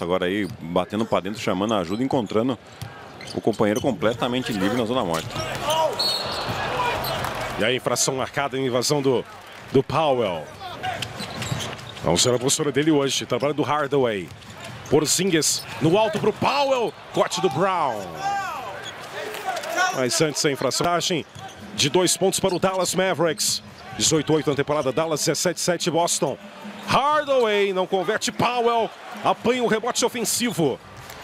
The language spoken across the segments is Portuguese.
Agora aí, batendo para dentro, chamando a ajuda, encontrando o companheiro completamente livre na zona morta. E a infração marcada em invasão do, do Powell. Vamos ver a postura dele hoje. Trabalho do Hardaway. Porzingis no alto para o Powell. Corte do Brown. Mas antes a infração de dois pontos para o Dallas Mavericks. 18-8 na temporada, Dallas 17-7 Boston. Hardaway não converte Powell, apanha o um rebote ofensivo.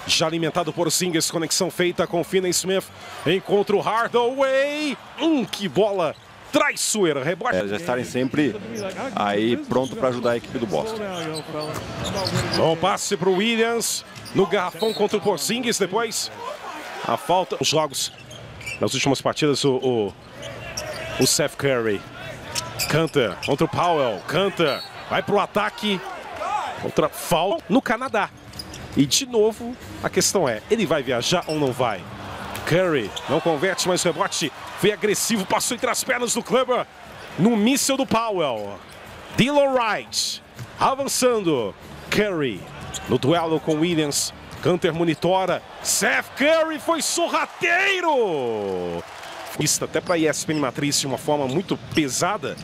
Já alimentado por Singers, conexão feita com Finney Smith. Encontra o Hardaway. Hum, que bola traiçoeira. Rebote. É, já estarem sempre aí pronto para ajudar a equipe do Boston. Bom passe para o Williams no garrafão contra o Porzingis. Depois a falta. Os jogos nas últimas partidas, o, o, o Seth Curry canta contra o Powell. Canta Vai para o ataque. Outra falta no Canadá. E de novo, a questão é, ele vai viajar ou não vai? Curry não converte, mas rebote foi agressivo, passou entre as pernas do Kleber. No míssel do Powell. Dylan Wright avançando. Curry no duelo com Williams. Canter monitora. Seth Curry foi sorrateiro. Até para a ESPN Matriz de uma forma muito pesada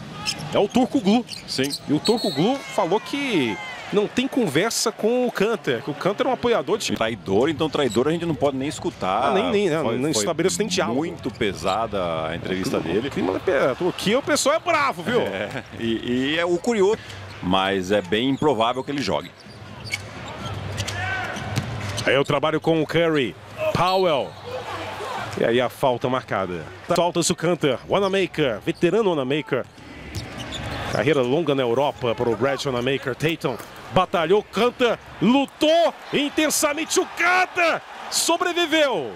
é o Turco Glu. Sim. E o Turco Glu falou que não tem conversa com o Canter, que o Canter é um apoiador de... Traidor, então traidor a gente não pode nem escutar. Ah, nem, nem, né? Foi, não estabelece nem diálogo. Muito pesada a entrevista dele. clima aqui o pessoal é bravo, viu? É, e, e é o curioso, mas é bem improvável que ele jogue. Aí eu trabalho com o Curry, Powell, e aí a falta marcada. Faltas o Canter, Wanamaker, veterano Wanamaker. Carreira longa na Europa para o Brad Wanamaker. Tatum batalhou, canta, lutou intensamente. O canta sobreviveu.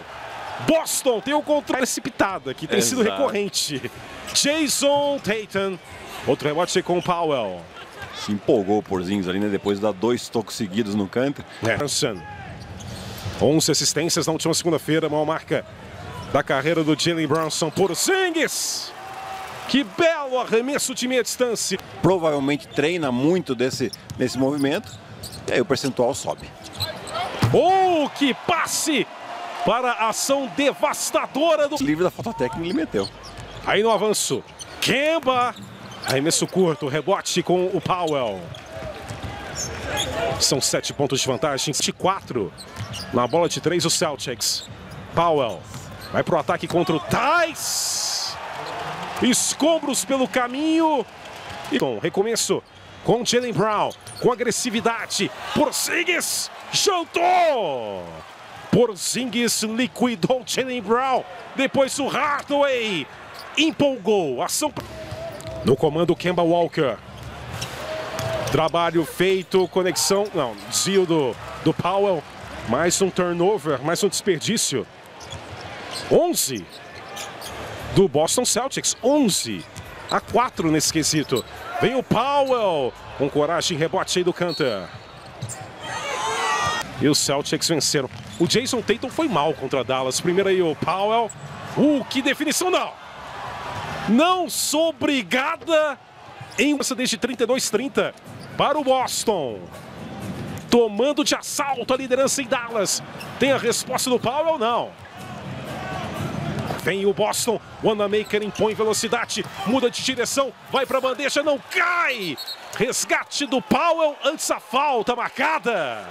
Boston tem o controle precipitado que tem Exato. sido recorrente. Jason Tatum. Outro rebote com o Powell. Se empolgou por Zins ali, né? Depois de dar dois toques seguidos no canto. É. 11 assistências na última segunda-feira, maior marca da carreira do Jalen Brownson por Zingis. Que belo arremesso de meia distância. Provavelmente treina muito desse, desse movimento e aí o percentual sobe. Oh, que passe para a ação devastadora do... Livre da falta técnica ele meteu. Aí no avanço, Kemba. Arremesso curto, rebote com o Powell. São sete pontos de vantagem, de quatro. Na bola de três, o Celtics. Powell vai para o ataque contra o Thais. Escombros pelo caminho. E com recomeço com Jalen Brown. Com agressividade. Porzingis jantou. Porzingis liquidou Jalen Brown. Depois o Hardaway empolgou. Ação no comando Kemba Walker. Trabalho feito, conexão, não, desvio do, do Powell. Mais um turnover, mais um desperdício. 11 do Boston Celtics. 11 a 4 nesse quesito. Vem o Powell com coragem, rebote aí do Cantor. E os Celtics venceram. O Jason Tatum foi mal contra Dallas. Primeiro aí o Powell. Uh, que definição não! Não sou obrigada em desde 32-30 para o Boston. Tomando de assalto a liderança em Dallas. Tem a resposta do Powell? Não. Vem o Boston. Wanamaker impõe velocidade. Muda de direção. Vai para a bandeja. Não cai. Resgate do Powell antes a falta marcada.